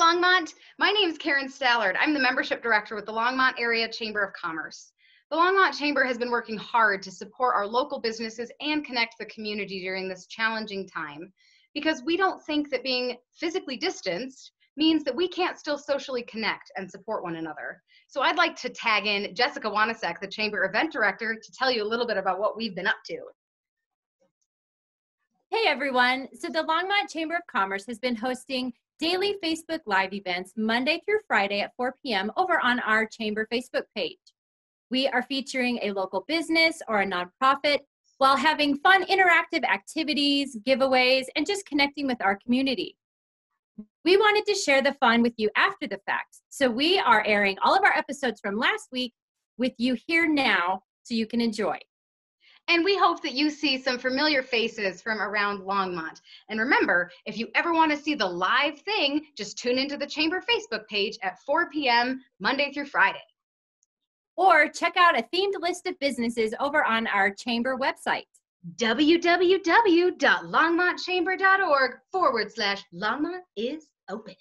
Longmont. My name is Karen Stallard. I'm the membership director with the Longmont Area Chamber of Commerce. The Longmont Chamber has been working hard to support our local businesses and connect the community during this challenging time because we don't think that being physically distanced means that we can't still socially connect and support one another. So I'd like to tag in Jessica Wanasek, the Chamber Event Director, to tell you a little bit about what we've been up to. Hey everyone. So the Longmont Chamber of Commerce has been hosting daily Facebook Live events Monday through Friday at 4 p.m. over on our Chamber Facebook page. We are featuring a local business or a nonprofit while having fun interactive activities, giveaways, and just connecting with our community. We wanted to share the fun with you after the fact. So we are airing all of our episodes from last week with you here now so you can enjoy. And we hope that you see some familiar faces from around Longmont. And remember, if you ever want to see the live thing, just tune into the Chamber Facebook page at 4 p.m. Monday through Friday. Or check out a themed list of businesses over on our Chamber website www.longmontchamber.org forward slash Longmont is open.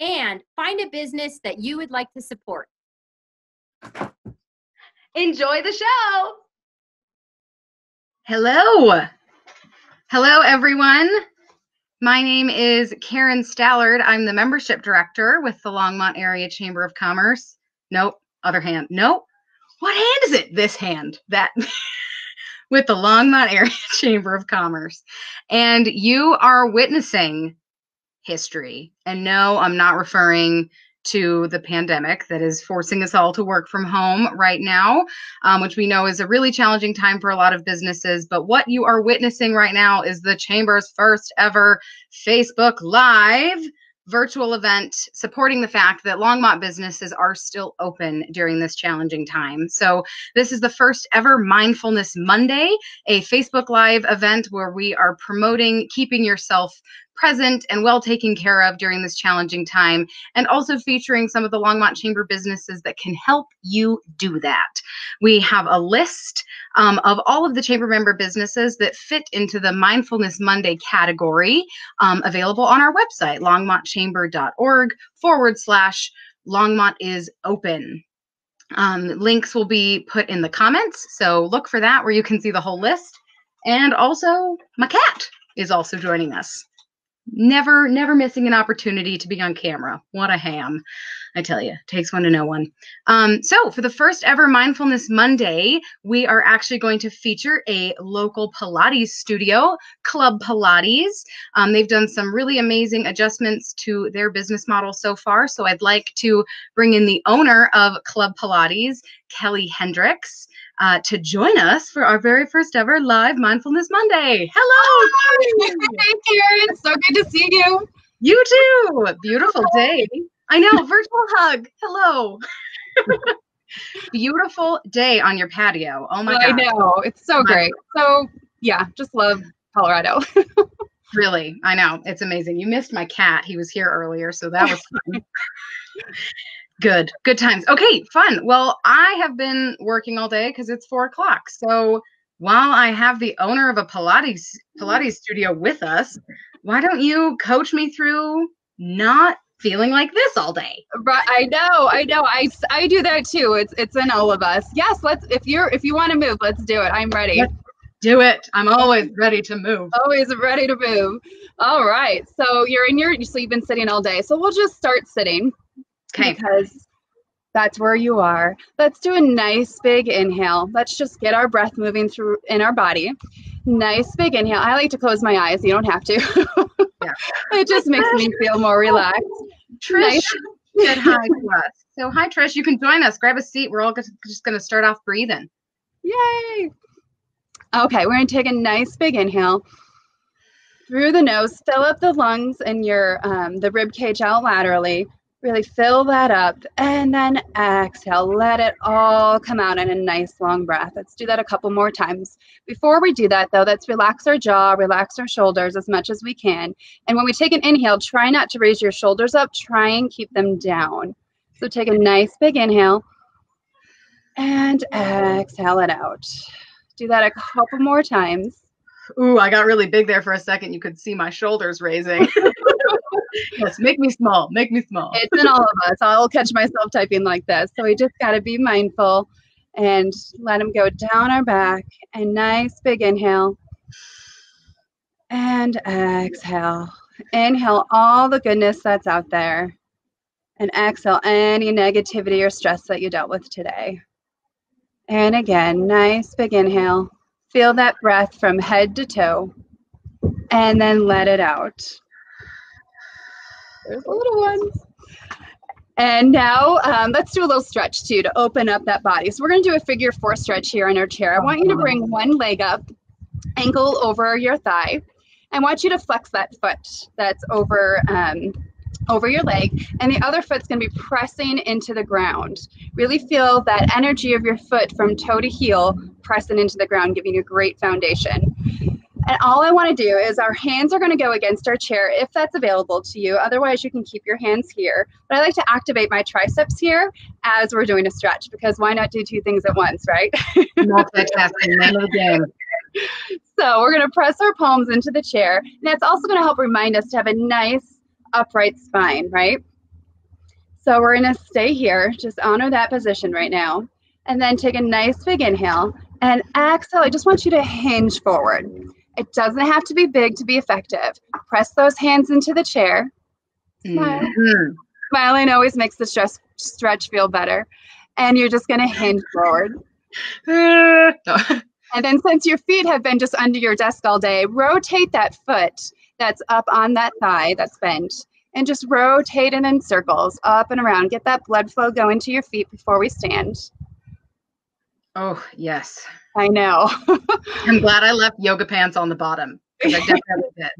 And find a business that you would like to support. Enjoy the show. Hello. Hello, everyone. My name is Karen Stallard. I'm the membership director with the Longmont Area Chamber of Commerce. Nope, other hand. Nope. What hand is it? This hand. That with the Longmont Area Chamber of Commerce. And you are witnessing history. And no, I'm not referring to the pandemic that is forcing us all to work from home right now, um, which we know is a really challenging time for a lot of businesses. But what you are witnessing right now is the Chamber's first ever Facebook Live virtual event supporting the fact that Longmont businesses are still open during this challenging time. So, this is the first ever Mindfulness Monday, a Facebook Live event where we are promoting keeping yourself present and well taken care of during this challenging time, and also featuring some of the Longmont Chamber businesses that can help you do that. We have a list um, of all of the Chamber member businesses that fit into the Mindfulness Monday category um, available on our website, longmontchamber.org forward slash Longmont is open. Um, links will be put in the comments, so look for that where you can see the whole list. And also, my cat is also joining us never never missing an opportunity to be on camera. What a ham i tell you. Takes one to know one. Um, so for the first ever mindfulness monday we are actually going to feature a local pilates studio club pilates. Um, they've done some really amazing adjustments to their business model so far. So i'd like to bring in the owner of club pilates kelly hendricks uh, to join us for our very first ever live Mindfulness Monday. Hello. Hi, Karen. So good to see you. You too. Beautiful day. I know. Virtual hug. Hello. Beautiful day on your patio. Oh my god. I know. It's so great. So yeah, just love Colorado. really, I know. It's amazing. You missed my cat. He was here earlier, so that was fun. Good, good times. Okay, fun. Well, I have been working all day because it's four o'clock. So while I have the owner of a Pilates Pilates studio with us, why don't you coach me through not feeling like this all day? Right. I know. I know. I, I do that too. It's it's in all of us. Yes. Let's. If you're if you want to move, let's do it. I'm ready. Let's do it. I'm always ready to move. Always ready to move. All right. So you're in your. So you've been sitting all day. So we'll just start sitting. Okay. Because that's where you are. Let's do a nice big inhale. Let's just get our breath moving through in our body. Nice big inhale. I like to close my eyes. You don't have to. yeah. It just makes me feel more relaxed. Trish nice. said hi to us. So hi Trish, you can join us. Grab a seat. We're all just going to start off breathing. Yay. Okay, we're going to take a nice big inhale through the nose. Fill up the lungs and your um, the rib cage out laterally. Really fill that up and then exhale. Let it all come out in a nice long breath. Let's do that a couple more times. Before we do that, though, let's relax our jaw, relax our shoulders as much as we can. And when we take an inhale, try not to raise your shoulders up, try and keep them down. So take a nice big inhale and exhale it out. Do that a couple more times. Ooh, I got really big there for a second. You could see my shoulders raising. yes, make me small. Make me small. It's in all of us. I'll catch myself typing like this. So we just got to be mindful and let them go down our back. And nice big inhale. And exhale. Inhale all the goodness that's out there. And exhale any negativity or stress that you dealt with today. And again, nice big inhale. Feel that breath from head to toe. And then let it out. There's the little ones. And now um, let's do a little stretch too to open up that body. So we're going to do a figure four stretch here in our chair. I want you to bring one leg up, ankle over your thigh. I want you to flex that foot that's over um, over your leg, and the other foot's going to be pressing into the ground. Really feel that energy of your foot from toe to heel pressing into the ground, giving you a great foundation. And all I want to do is our hands are going to go against our chair if that's available to you. Otherwise, you can keep your hands here. But I like to activate my triceps here as we're doing a stretch because why not do two things at once, right? Multitasking, name of the game. So we're going to press our palms into the chair. And that's also going to help remind us to have a nice upright spine, right? So we're going to stay here. Just honor that position right now. And then take a nice big inhale and exhale. I just want you to hinge forward. It doesn't have to be big to be effective. Press those hands into the chair. Smile. Mhm. Smiling always makes the stress stretch feel better. And you're just going to hinge forward. And then, since your feet have been just under your desk all day, rotate that foot that's up on that thigh that's bent and just rotate it in circles up and around. Get that blood flow going to your feet before we stand. oh, yes. I know. I'm glad I left yoga pants on the bottom. I definitely did.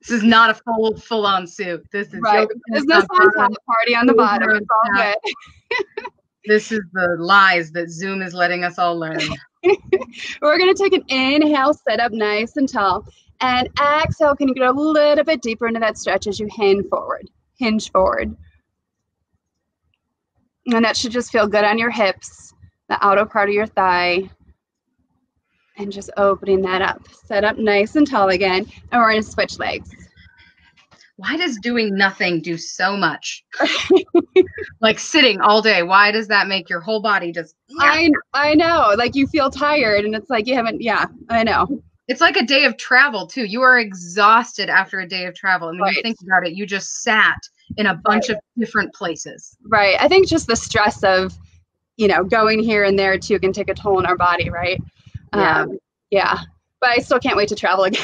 This is not a full full on suit. This is right. yoga pants Business on on bottom. top, party on the bottom. It's all good. This is the lies that Zoom is letting us all learn. We're going to take an inhale, sit up nice and tall. And exhale, can you get a little bit deeper into that stretch as you hinge forward? Hinge forward. And that should just feel good on your hips, the outer part of your thigh. And just opening that up. Set up nice and tall again. And we're going to switch legs. Why does doing nothing do so much? like sitting all day. Why does that make your whole body just? I, I know. Like you feel tired, and it's like you haven't, yeah, I know. It's like a day of travel too. You are exhausted after a day of travel, and when you think about it, you just sat in a bunch of different places. Right. I think just the stress of, you know, going here and there too can take a toll on our body, right? Yeah. Um, yeah. But I still can't wait to travel again.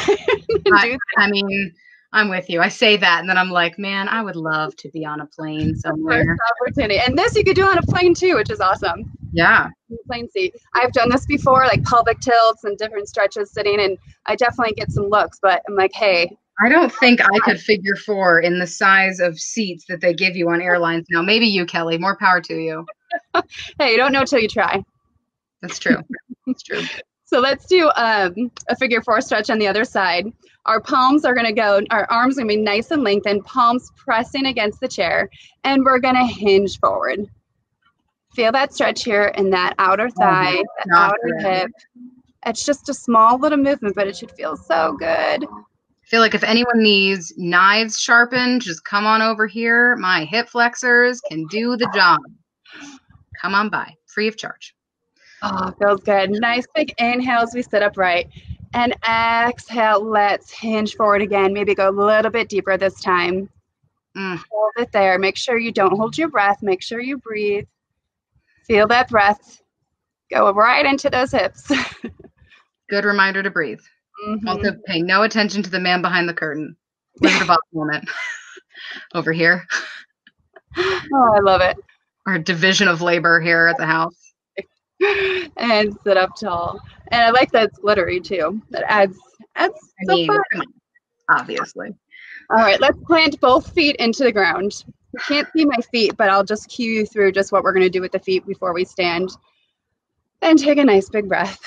do I mean, I'm with you. I say that, and then I'm like, man, I would love to be on a plane first somewhere. opportunity. And this you could do on a plane too, which is awesome. Yeah. Plane seat. I've done this before, like pelvic tilts and different stretches sitting, and I definitely get some looks. But I'm like, hey, I don't think I could figure four in the size of seats that they give you on airlines now. Maybe you, Kelly. More power to you. hey, you don't know till you try. That's true. That's true. So let's do um, a figure four stretch on the other side. Our palms are going to go, our arms are going to be nice and lengthened, palms pressing against the chair, and we're going to hinge forward. Feel that stretch here in that outer thigh, that outer good. hip. It's just a small little movement, but it should feel so good. I feel like if anyone needs knives sharpened, just come on over here. My hip flexors can do the job. Come on by, free of charge. Oh, feels good. Nice big inhale as we sit upright. And exhale, let's hinge forward again. Maybe go a little bit deeper this time. Mm. Hold it there. Make sure you don't hold your breath. Make sure you breathe. Feel that breath go right into those hips. Good reminder to breathe. Mhm. Also, pay no attention to the man behind the curtain. Of Oz moment over here. Oh, I love it. Our division of labor here at the house. And sit up tall. And I like that it's glittery too. That adds adds I so mean, fun. obviously. All right, let's plant both feet into the ground. You can't see my feet, but I'll just cue you through just what we're going to do with the feet before we stand. And take a nice big breath.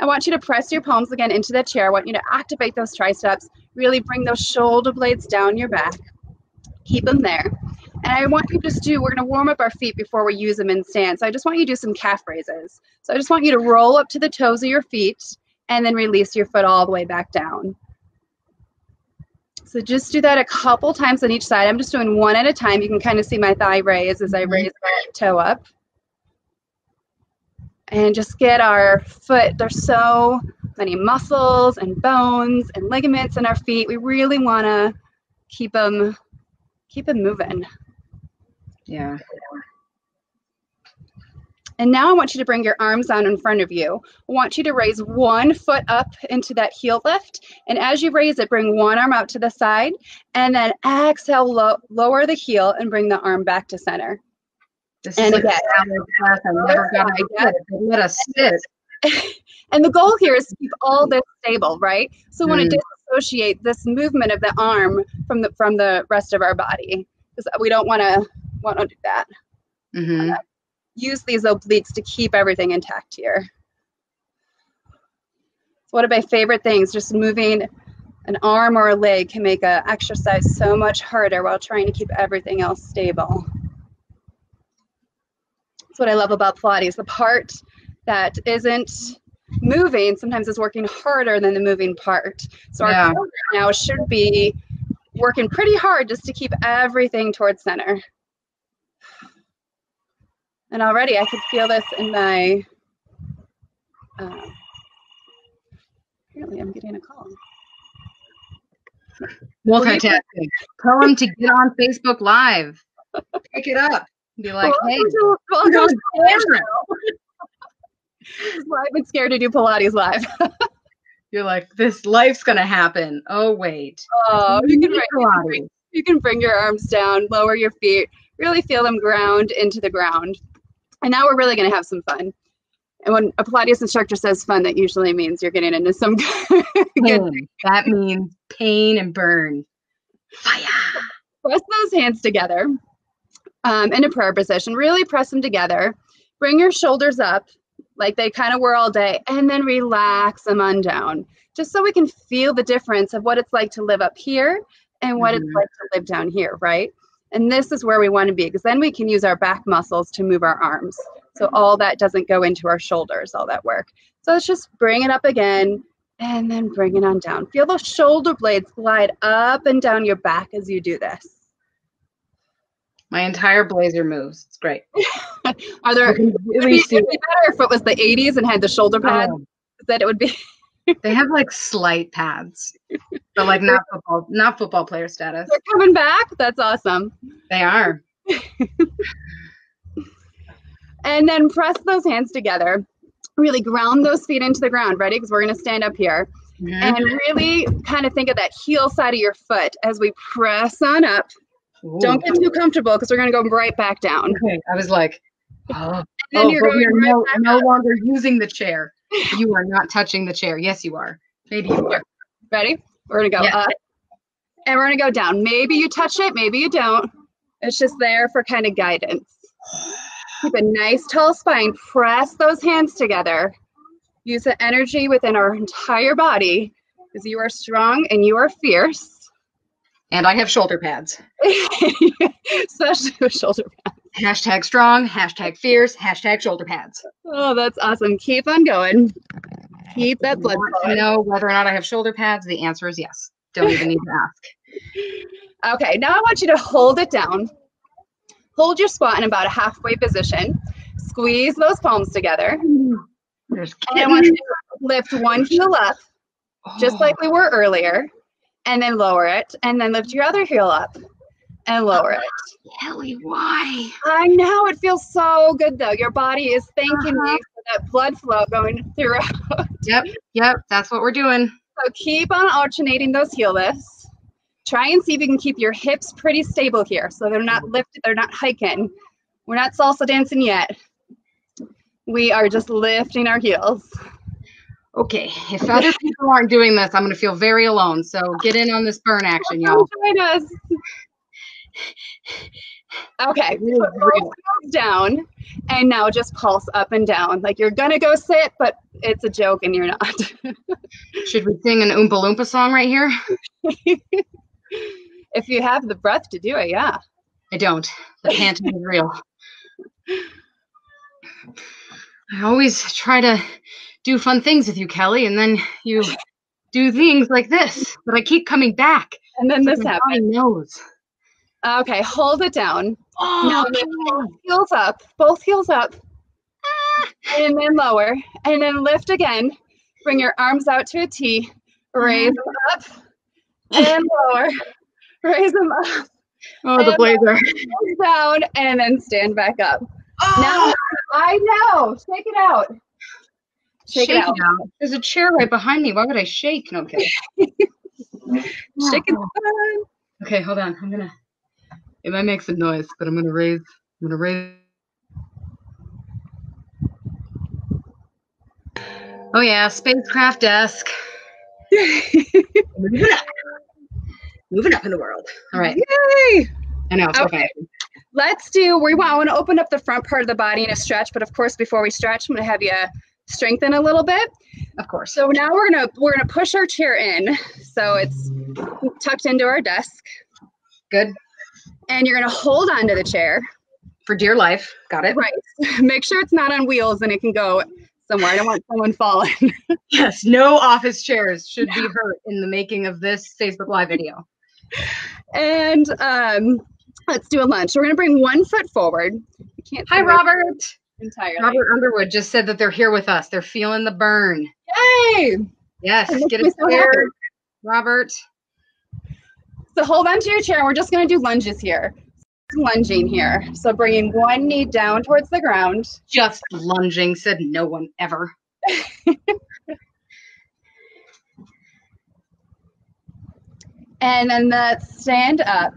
I want you to press your palms again into the chair. I want you to activate those triceps. Really bring those shoulder blades down your back. Keep them there. And I want you to just do, we're going to warm up our feet before we use them in stance. So I just want you to do some calf raises. So I just want you to roll up to the toes of your feet and then release your foot all the way back down. So just do that a couple times on each side. I'm just doing one at a time. You can kind of see my thigh raise as I Mhm. raise my toe up. And just get our foot. There's so many muscles and bones and ligaments in our feet. We really want to keep them keep them moving. Yeah. And now I want you to bring your arms down in front of you. I want you to raise one foot up into that heel lift. And as you raise it, bring one arm out to the side. And then exhale, lo- lower the heel and bring the arm back to center. This And is again, class. I never side, sit. Let us sit. And the goal here is to keep all this stable, right? So we want Mm. to disassociate this movement of the arm from the from the rest of our body. Because we don't want to want to do that. hmm use these obliques to keep everything intact here. It's one of my favorite things, just moving an arm or a leg can make a exercise so much harder while trying to keep everything else stable. That's what I love about Pilates. The part that isn't moving sometimes is working harder than the moving part. So our Yeah. core right now should be working pretty hard just to keep everything towards center. And already I could feel this in my. Uh, apparently, I'm getting a call. Multitasking. Tell them to get on Facebook Live. Pick it up. Be like, hey, Welcome to- welcome go to camera. Why I've been scared to do Pilates live. You're like, this life's gonna happen. Oh wait. Oh, you can, bring, Pilates. you can bring your arms down, lower your feet, really feel them ground into the ground. And now we're really going to have some fun. And when a Pilates instructor says fun, that usually means you're getting into some good. That means pain and burn. Fire. Press those hands together um, in a prayer position. Really press them together. Bring your shoulders up like they kind of were all day, and then relax them on down, just so we can feel the difference of what it's like to live up here and what it's Mhm. like to live down here, right? And this is where we want to be because then we can use our back muscles to move our arms. So all that doesn't go into our shoulders, all that work. So let's just bring it up again and then bring it on down. Feel those shoulder blades glide up and down your back as you do this. My entire blazer moves. It's great. Are there I can It'd be, it'd be better if it was the 80s and had the shoulder pads. Oh, That it would be. They have like slight pads, but like not football, not football player status. They're coming back. That's awesome. They are. And then press those hands together. Really ground those feet into the ground. Ready? Because we're going to stand up here. Mhm. And really kind of think of that heel side of your foot as we press on up. Don't get too comfortable because we're going to go right back down. Okay, I was like, oh, And then oh you're going right no, no longer using the chair. You are not touching the chair. Yes, you are. Maybe you are. Ready? We're going to go Yeah. up and we're going to go down. Maybe you touch it, maybe you don't. It's just there for kind of guidance. Keep a nice tall spine. Press those hands together. Use the energy within our entire body because you are strong and you are fierce, And I have shoulder pads. especially with shoulder pads. Hashtag strong, hashtag fierce, hashtag shoulder pads. Oh, that's awesome. Keep on going. Keep that blood to know whether or not I have shoulder pads? The answer is yes. Don't even need to ask. Okay, now I want you to hold it down. Hold your squat in about a halfway position. Squeeze those palms together. There's And I want you to lift one heel up, just Oh, like we were earlier, and then lower it, and then lift your other heel up and lower it. Kelly, why? I know it feels so good though. Your body is thanking Uh-huh. me for that blood flow going throughout. Yep, yep, that's what we're doing. So keep on alternating those heel lifts. Try and see if you can keep your hips pretty stable here so they're not lifted, they're not hiking. We're not salsa dancing yet. We are just lifting our heels. Okay, if other people aren't doing this, I'm going to feel very alone. So get in on this burn action, y'all. Join us. Okay, Really put real. down and now just pulse up and down. Like you're gonna go sit, but it's a joke and you're not. Should we sing an Oompa Loompa song right here? if you have the breath to do it, yeah. I don't. The panting is real. I always try to do fun things with you, Kelly, and then you do things like this. But I keep coming back. And then this happens. nose. Okay, hold it down. Oh, now Oh, heels up, both heels up. Ah. And then lower. And then lift again. Bring your arms out to a T. Raise mm-hmm. them up. And lower. Raise them up. oh the blazer. Down. And then stand back up. Oh, Now, I know. Shake it out. Shake, it out. There's a chair right behind me. Why would I shake? No, okay. Shake it out. Okay, hold on. I'm gonna. It might make some noise, but I'm gonna raise. I'm gonna raise. Oh yeah, spacecraft desk. Moving up. Moving up in the world. All right. Yay! I know. Okay. okay. Let's do, we want, I want to open up the front part of the body in a stretch, but of course, before we stretch, I'm to have you strengthen a little bit. Of course. So now we're going to, we're to push our chair in. So it's tucked into our desk Good. And you're going to hold onto the chair. For dear life. Got it. Right. Make sure it's not on wheels and it can go somewhere. I don't want someone falling. Yes. No office chairs should be hurt in the making of this Facebook Live video. and um, let's do a lunge. So we're going to bring one foot forward. Can't Hi, Robert. Entirely. Robert Underwood just said that they're here with us. They're feeling the burn. Yay! Yes. Get a so. Robert. So hold on to your chair. We're just going to do lunges here. Lunging here. So bringing one knee down towards the ground. Just lunging, said no one ever. And then let's stand up.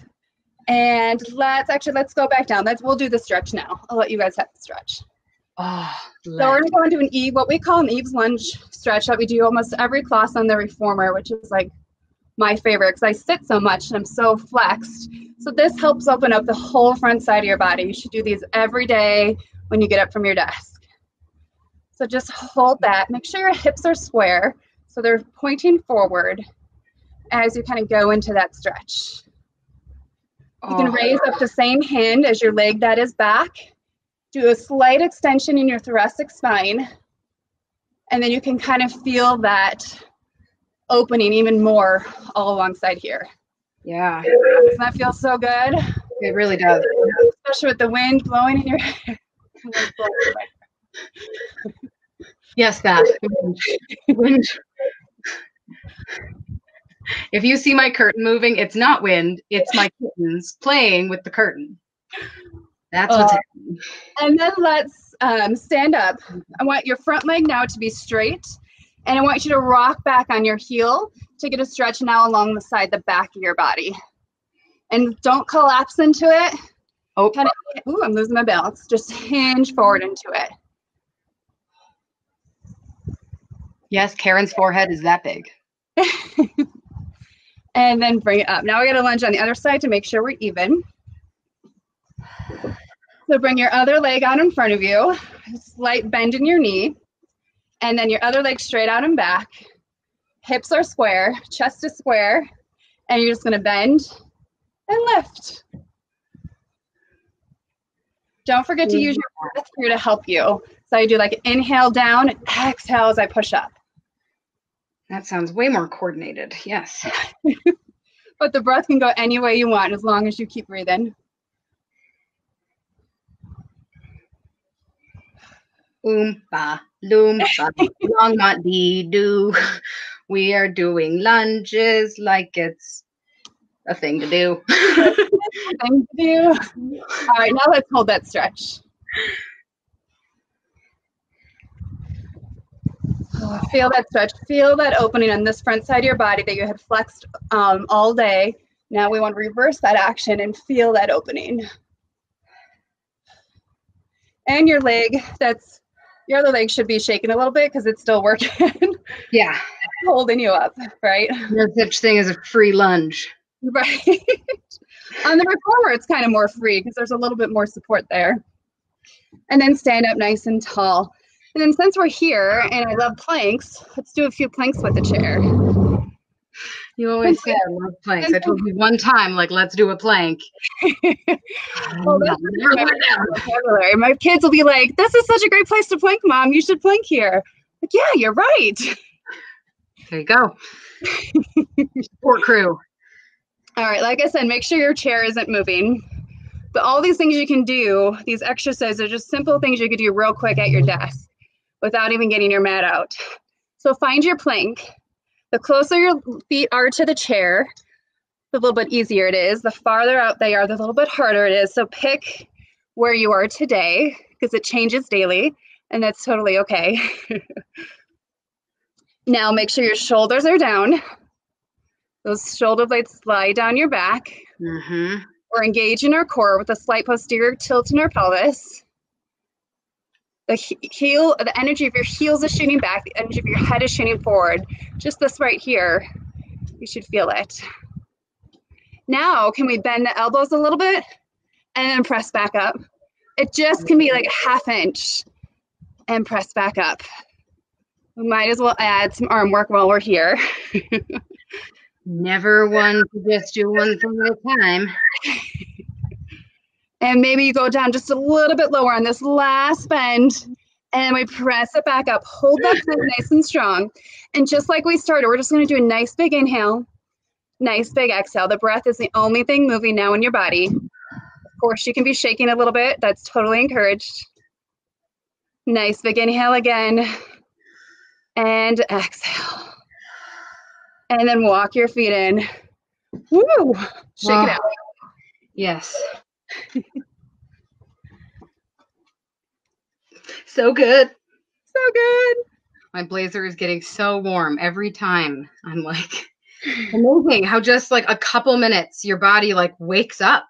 And let's actually let's go back down. Let's we'll do the stretch now. I'll let you guys have the stretch. Oh, So we're gonna go into an Eve, what we call an Eve's lunge stretch that we do almost every class on the reformer, which is like my favorite because I sit so much and I'm so flexed. So this helps open up the whole front side of your body. You should do these every day when you get up from your desk. So just hold that. Make sure your hips are square so they're pointing forward as you kind of go into that stretch. You can raise up the same hand as your leg that is back. Do a slight extension in your thoracic spine. And then you can kind of feel that opening even more all alongside here. Yeah, Doesn't that feel so good? it really does. Especially with the wind blowing in your hair. Yes, that. Wind. If you see my curtain moving, it's not wind, it's my kittens playing with the curtain. That's what's Oh. happening. And then let's um, stand up. I want your front leg now to be straight. And I want you to rock back on your heel to get a stretch now along the side, the back of your body. And don't collapse into it. Oh, Kind of, ooh, I'm losing my balance. Just hinge forward into it. yes, Karen's forehead is that big. and then bring it up. Now we got to lunge on the other side to make sure we're even. So bring your other leg out in front of you, slight bend in your knee, and then your other leg straight out and back. Hips are square, chest is square, and you're just going to bend and lift. Don't forget to use your breath here to help you. So I do like inhale down, exhale as I push up. That sounds way more coordinated. Yes. But the breath can go any way you want as long as you keep breathing. Oompa, loompa, longmont dee doo. We are doing lunges like it's a thing to do. All right, now let's hold that stretch. Oh, Feel that stretch. Feel that opening on this front side of your body that you had flexed um, all day. Now we want to reverse that action and feel that opening. And your leg, that's your other leg should be shaking a little bit because it's still working, Yeah, holding you up, right? no such thing as a free lunge. Right. On the reformer, it's kind of more free because there's a little bit more support there. And then stand up nice and tall. And then since we're here and I love planks, let's do a few planks with the chair. You always say I love planks. I told you one time, like, let's do a plank. Well, that's um, vocabulary. My kids will be like, "This is such a great place to plank, mom. You should plank here." Like, yeah, you're right. There you go. Support crew. All right, like I said, make sure your chair isn't moving. But all these things you can do, these exercises are just simple things you could do real quick at your desk without even getting your mat out. So find your plank. The closer your feet are to the chair, the little bit easier it is. The farther out they are, the little bit harder it is. So pick where you are today because it changes daily and that's totally okay. now make sure your shoulders are down. Those shoulder blades slide down your back. Mm-hmm. We're engaged in our core with a slight posterior tilt in our pelvis. The heel, the energy of your heels is shooting back. The energy of your head is shooting forward. Just this right here, you should feel it. Now, can we bend the elbows a little bit and then press back up? It just can be like half inch and press back up. We might as well add some arm work while we're here. Never one to just do one thing at a time. and maybe you go down just a little bit lower on this last bend and we press it back up. Hold that glute nice and strong. And just like we started, we're just going to do a nice big inhale, nice big exhale. The breath is the only thing moving now in your body. Of course, you can be shaking a little bit. That's totally encouraged. Nice big inhale again. And exhale. And then walk your feet in. Woo! Shake wow. it out. Yes. so good. So good. My blazer is getting so warm every time. I'm like, amazing how just like a couple minutes your body like wakes up.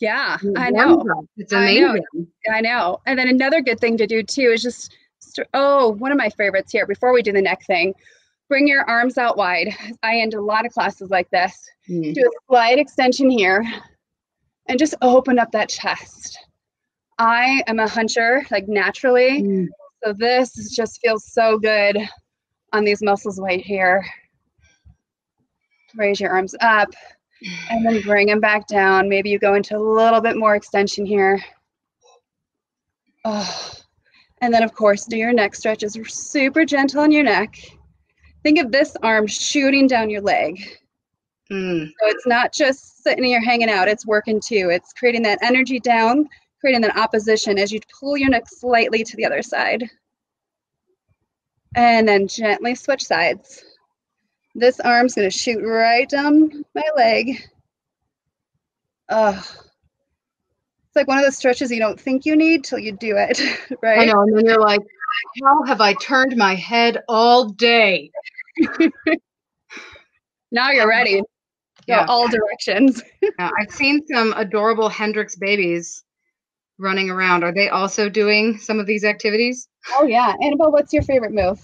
Yeah, I know. It's amazing. I know. I know. And then another good thing to do too is just, oh, one of my favorites here before we do the neck thing bring your arms out wide. I end a lot of classes like this. Mm. Do a slight extension here and just open up that chest. I am a huncher, like naturally. Mm. So this just feels so good on these muscles right here. Raise your arms up and then bring them back down. Maybe you go into a little bit more extension here. Oh. And then, of course, do your neck stretches. Super gentle on your neck. Think of this arm shooting down your leg. Mm. So it's not just sitting here hanging out, it's working too. It's creating that energy down, creating that opposition as you pull your neck slightly to the other side. And then gently switch sides. This arm's going to shoot right down my leg. Oh, it's like one of those stretches you don't think you need till you do it, right? I know, and then you're like, how have I turned my head all day? now you're ready. Go yeah. all directions. yeah, I've seen some adorable Hendrix babies running around. Are they also doing some of these activities? Oh yeah. Annabelle, what's your favorite move?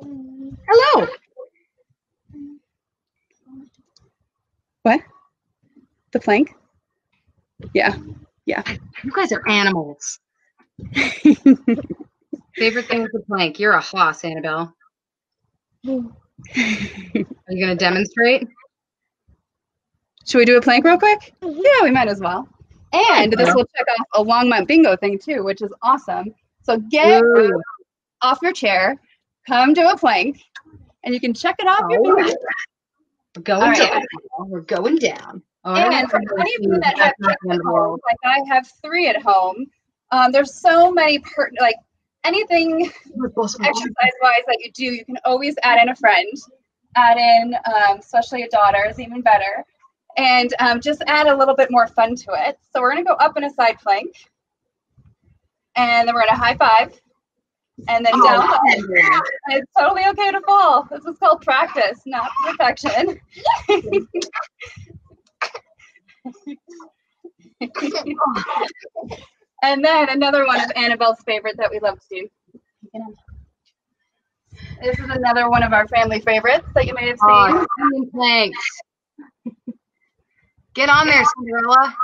Hello. What? The plank? Yeah. Yeah. You guys are animals. Favorite thing with the plank? You're a hoss, Annabelle. Hmm. Are you going to demonstrate? Should we do a plank real quick? Mm-hmm. Yeah, we might as well. And this will check off a Longmont bingo thing too, which is awesome. So get Ooh. off your chair, come to a plank, and you can check it off oh. your fingers. We're going right. down. We're going down. Oh, and for any of you that have at home, like I have three at home, um, there's so many per- like anything exercise wise that you do, you can always add in a friend, add in, um, especially a daughter is even better, and um, just add a little bit more fun to it. So we're going to go up in a side plank, and then we're going to high five, and then oh, down. It's totally okay to fall. This is called practice, not perfection. And then another one of Annabelle's favorite that we love to do. This is another one of our family favorites that you may have seen. Oh, thanks. Get on there, Cinderella.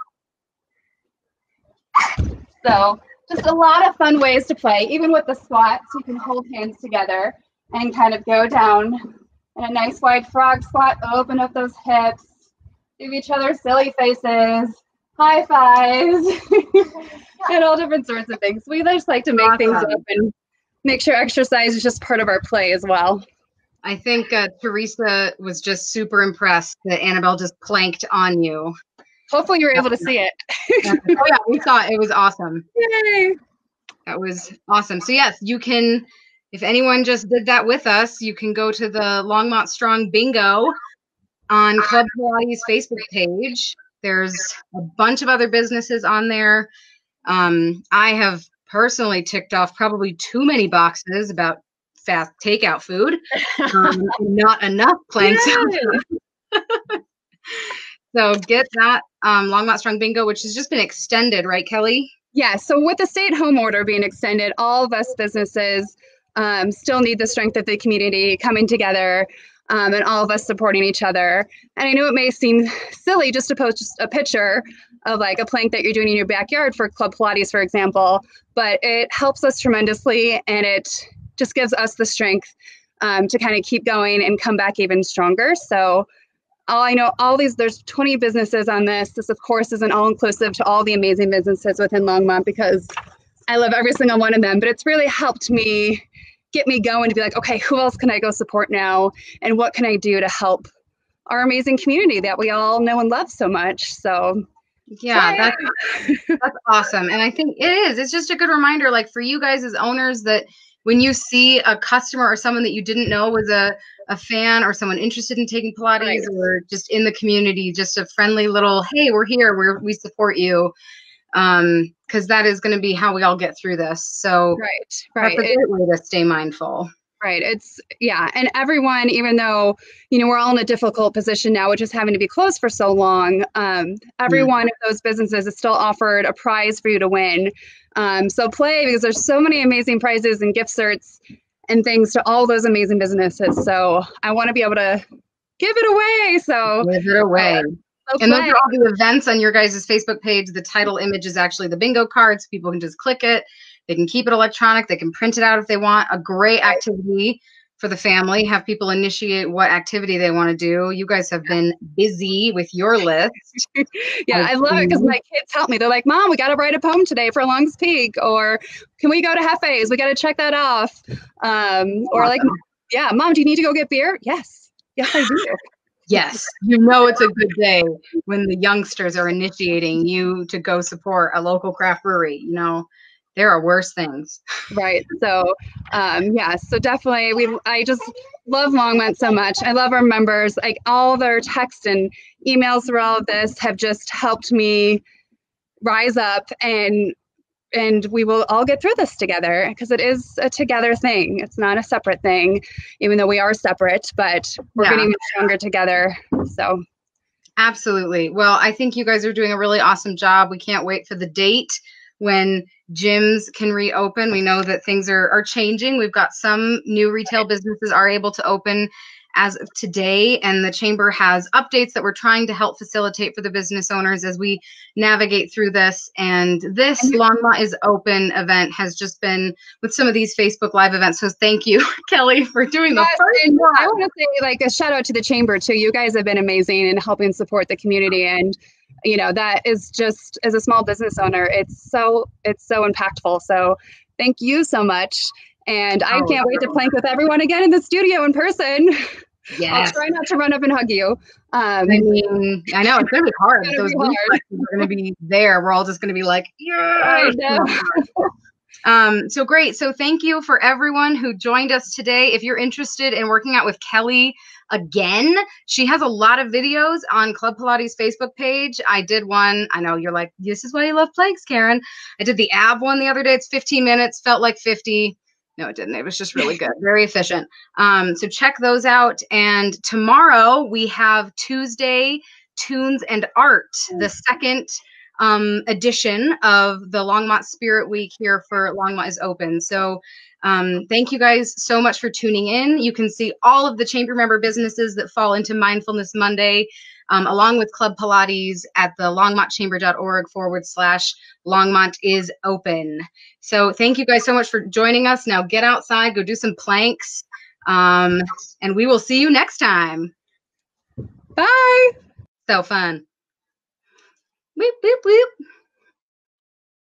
So just a lot of fun ways to play. Even with the squats, you can hold hands together and kind of go down in a nice wide frog squat. Open up those hips. Give each other silly faces high fives, and all different sorts of things. We just like to make awesome. things up and make sure exercise is just part of our play as well. I think uh, Teresa was just super impressed that Annabelle just planked on you. Hopefully, you were able to see it. oh yeah, we saw it. It was awesome. Yay! That was awesome. So yes, you can. If anyone just did that with us, you can go to the Longmont Strong Bingo on Club Pilates Facebook page. There's a bunch of other businesses on there. Um, I have personally ticked off probably too many boxes about fast takeout food. Um, not enough planks. so get that um, Longmont Strong Bingo, which has just been extended, right, Kelly? Yeah. So with the stay-at-home order being extended, all of us businesses um, still need the strength of the community coming together. Um, and all of us supporting each other. And I know it may seem silly just to post just a picture of like a plank that you're doing in your backyard for Club Pilates, for example, but it helps us tremendously and it just gives us the strength um, to kind of keep going and come back even stronger. So all I know, all these, there's 20 businesses on this. This, of course, isn't all inclusive to all the amazing businesses within Longmont because I love every single one of them, but it's really helped me get me going to be like, okay, who else can I go support now? And what can I do to help our amazing community that we all know and love so much? So, yeah, that's, that's awesome. And I think it is. It's just a good reminder, like for you guys as owners, that when you see a customer or someone that you didn't know was a, a fan or someone interested in taking Pilates right. or just in the community, just a friendly little, hey, we're here, we're, we support you. Um, because that is going to be how we all get through this. So right, right, that's a great way to stay mindful. Right. It's yeah, and everyone, even though you know we're all in a difficult position now, which is having to be closed for so long, um, every mm. one of those businesses is still offered a prize for you to win. Um, so play because there's so many amazing prizes and gift certs and things to all those amazing businesses. So I want to be able to give it away. So give it away. And those are all the events on your guys' Facebook page. The title image is actually the bingo cards. People can just click it. They can keep it electronic. They can print it out if they want. A great activity for the family. Have people initiate what activity they want to do. You guys have been busy with your list. yeah, I love it because my kids help me. They're like, "Mom, we got to write a poem today for Long's Peak," or "Can we go to Hefe's? We got to check that off." Um, or like, "Yeah, Mom, do you need to go get beer?" Yes, yes, I do. Yes, you know it's a good day when the youngsters are initiating you to go support a local craft brewery. You know, there are worse things. Right. So, um, yeah. So definitely, we. I just love Longmont so much. I love our members. Like all their texts and emails through all of this have just helped me rise up and and we will all get through this together because it is a together thing. It's not a separate thing, even though we are separate, but we're yeah. getting stronger together. So absolutely. Well, I think you guys are doing a really awesome job. We can't wait for the date when gyms can reopen. We know that things are, are changing. We've got some new retail businesses are able to open as of today, and the chamber has updates that we're trying to help facilitate for the business owners as we navigate through this. And this Longmont is Open event has just been with some of these Facebook Live events. So thank you, Kelly, for doing yes, the first one. I want to say like a shout out to the chamber too. You guys have been amazing in helping support the community and you know that is just as a small business owner it's so it's so impactful so thank you so much and I oh, can't wait to plank with everyone again in the studio in person. Yeah. I'll try not to run up and hug you. Um, I mean, I know it's gonna be hard. Those hard. are gonna be there. We're all just gonna be like, yeah. um, so great. So thank you for everyone who joined us today. If you're interested in working out with Kelly again, she has a lot of videos on Club Pilates Facebook page. I did one. I know you're like, this is why you love planks, Karen. I did the ab one the other day. It's 15 minutes, felt like 50 no, it didn't. It was just really good, very efficient. Um, so check those out. And tomorrow we have Tuesday Tunes and Art, the second um, edition of the Longmont Spirit Week here for Longmont is Open. So um, thank you guys so much for tuning in. You can see all of the chamber member businesses that fall into Mindfulness Monday um, along with Club Pilates at the longmontchamber.org forward slash Longmont is open. So thank you guys so much for joining us. Now get outside, go do some planks, um, and we will see you next time. Bye. So fun. Weep, weep, weep.